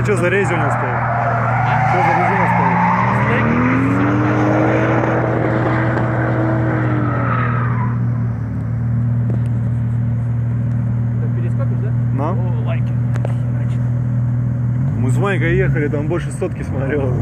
А что за резина стоит? А? Что за резина стоит? Ну. Лайки. Мы с Майкой ехали, там больше сотки смотрел.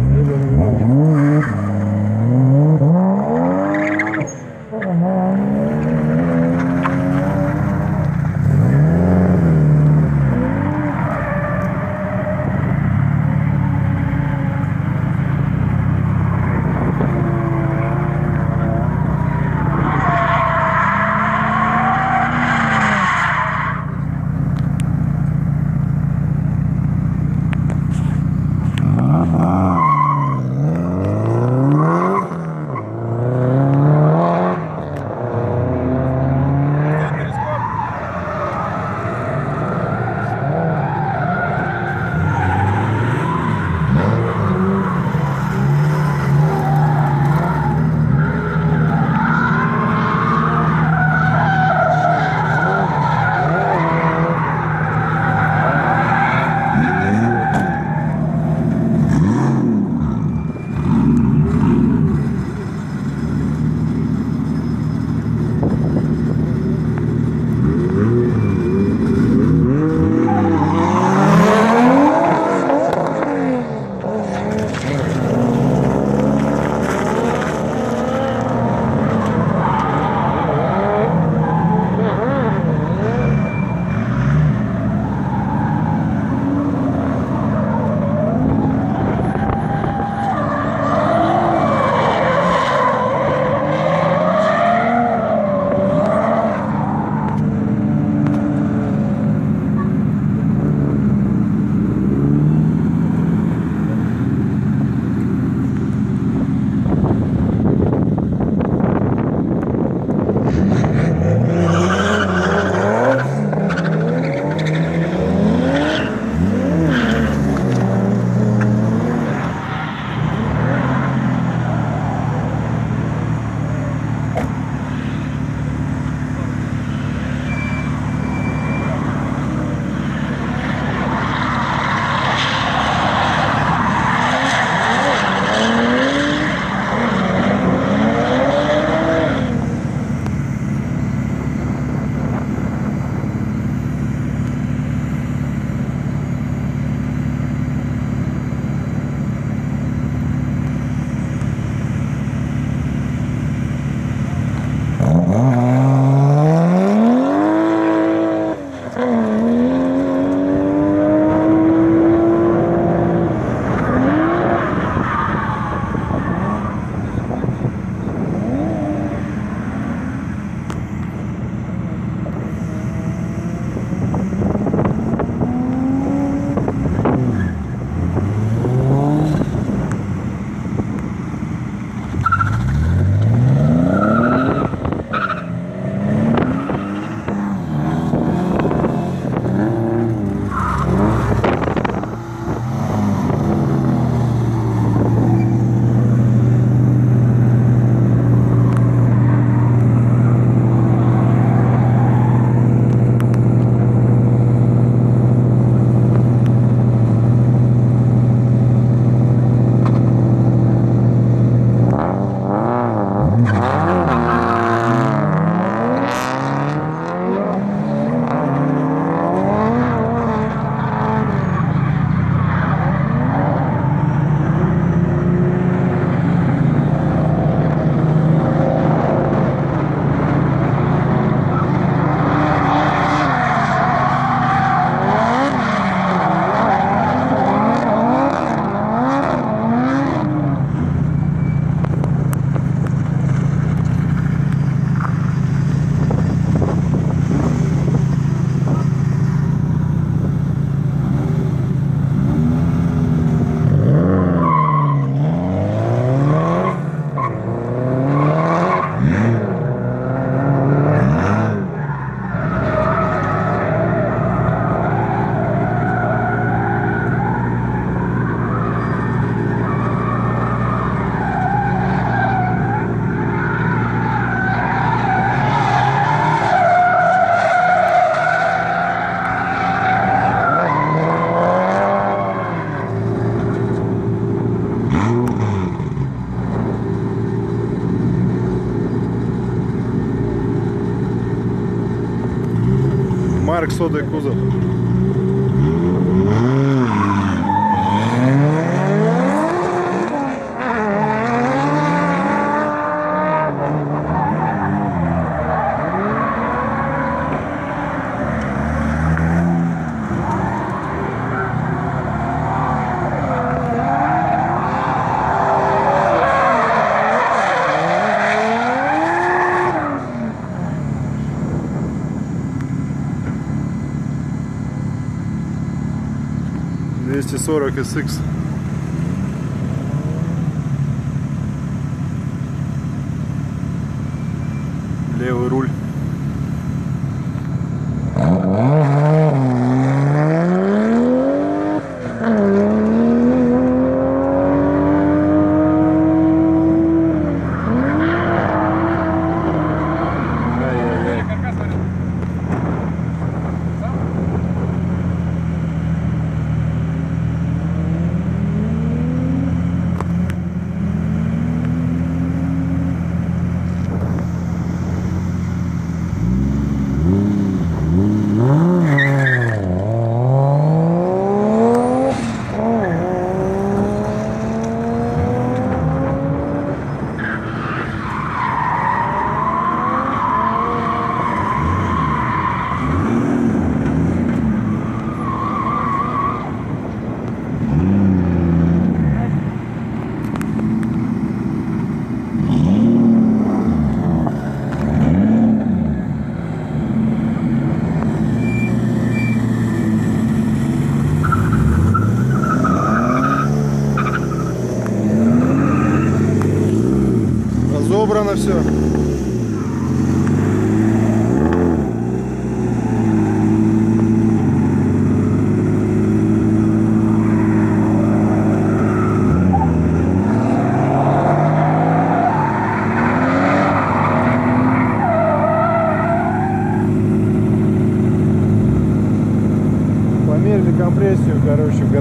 со декузата. 240 SX. Левый руль.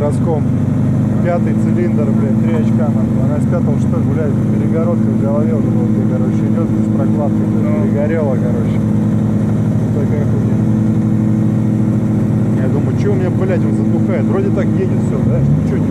Городском. Пятый цилиндр, блядь, три очка, нахуй. Она из пятого, что ли, блядь, перегородка в голове эта вот, где, короче, идет без прокладки, блядь, Ну. перегорела, короче. Такая хуйня. Я думаю, что у меня, блядь, он затухает? Вроде так едет все, да? Ничего не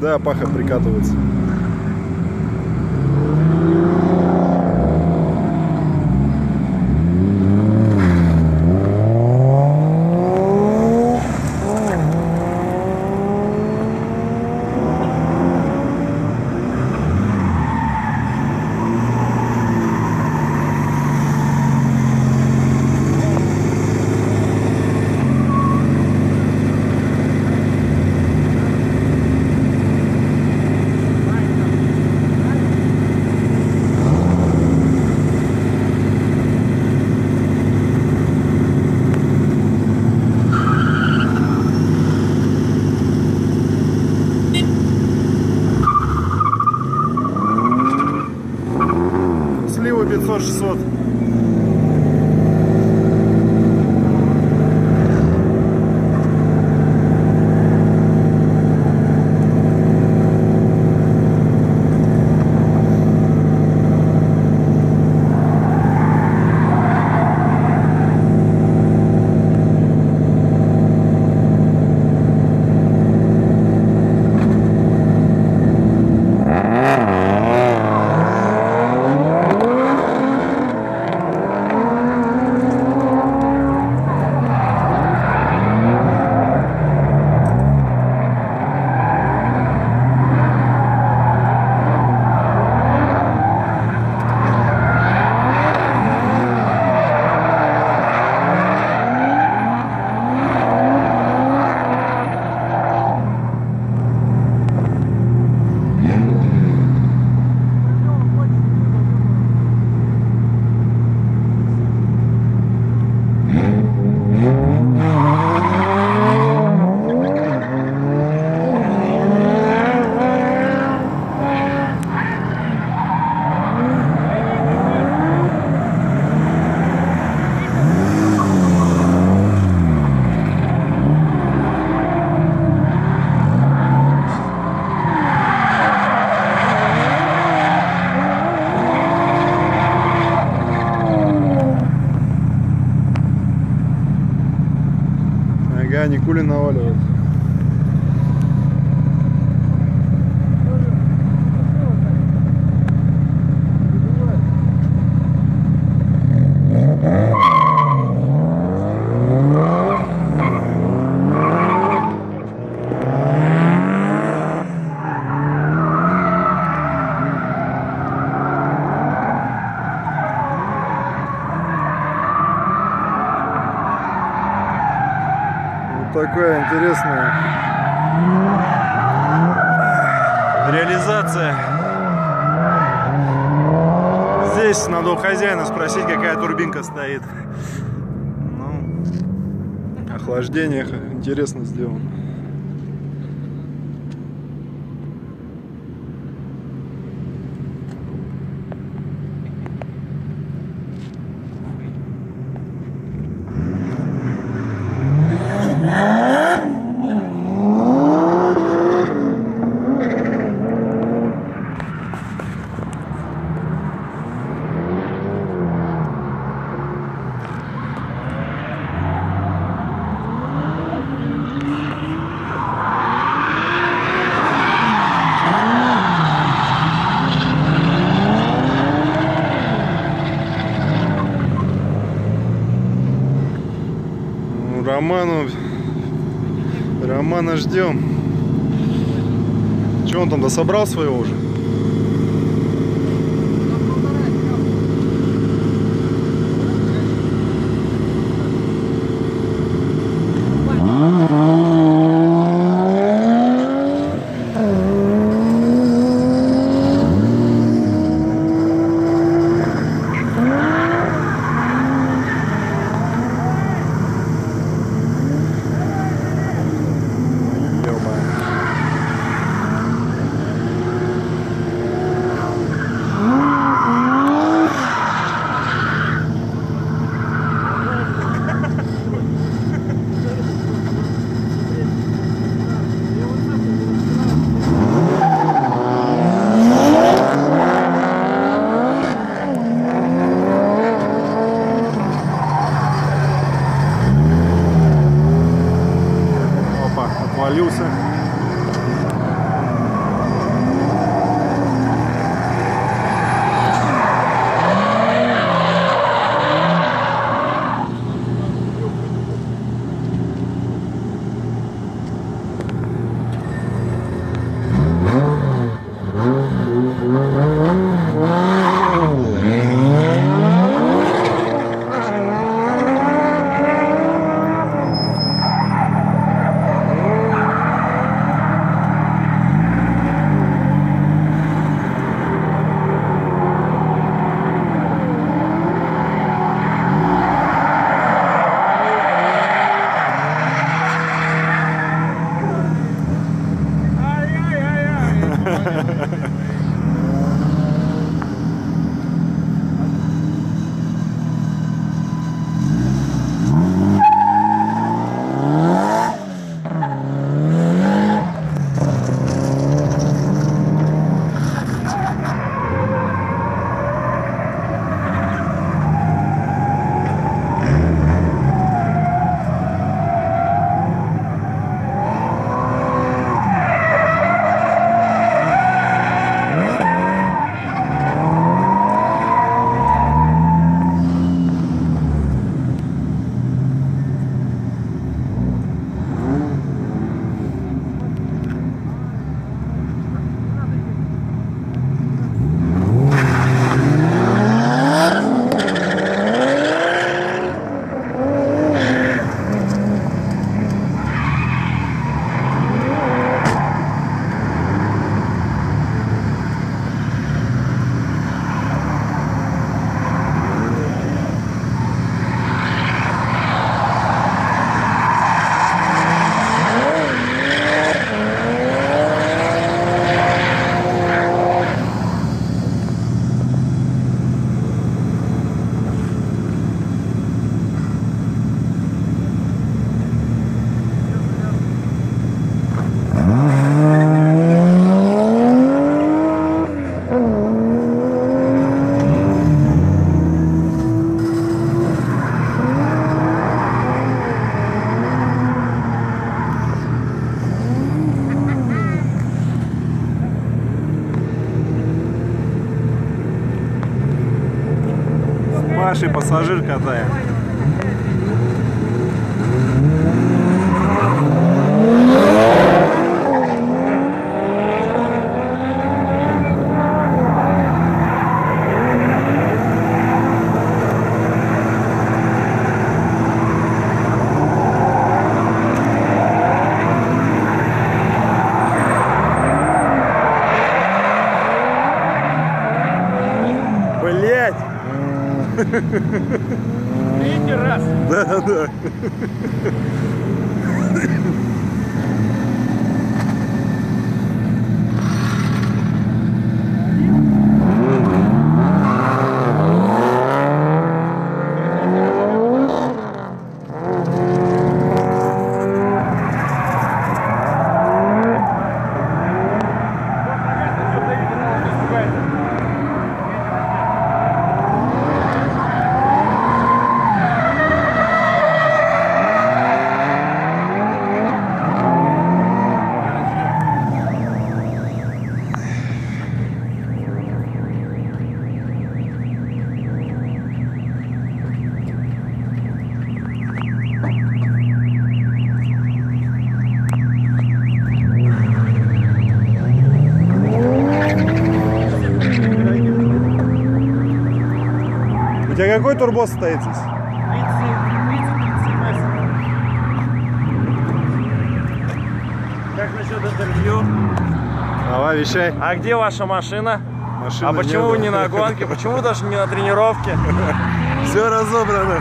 Да, паха прикатывается. Такая интересная реализация. Здесь надо у хозяина спросить, какая турбинка стоит. Ну, охлаждение интересно сделано. Ну, Роману, Романа ждем. Че он там дособрал своего уже? Турбос стоит здесь? Как насчет интервью? Давай, вещай. А где ваша машина? Машины А почему нет. вы не на гонке? Почему даже не на тренировке? Все разобрано.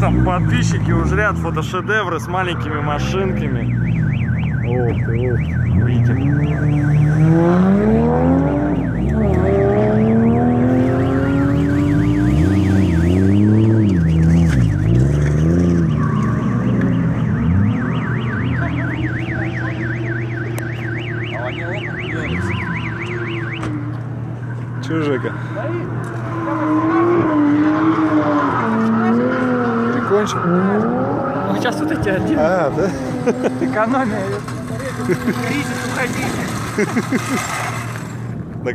Там подписчики ужрят фотошедевры с маленькими машинками. Ух ты, ты. Видите? Че, Жека? Прикончил? Ну, сейчас вот эти один. А, да? Экономия. Кризис уходи.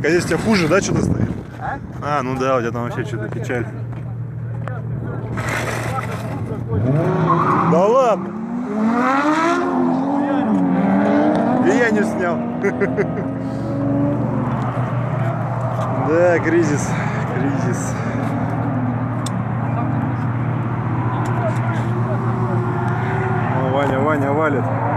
Здесь у тебя хуже, да, что-то стоит? А? А, ну да, у тебя там вообще что-то печаль. Да ладно! И я не снял. Да, кризис, кризис. Ваня, Ваня валит.